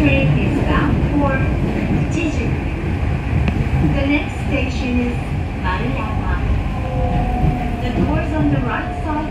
train is bound for Jeju. The next station is Maruyama. The doors on the right side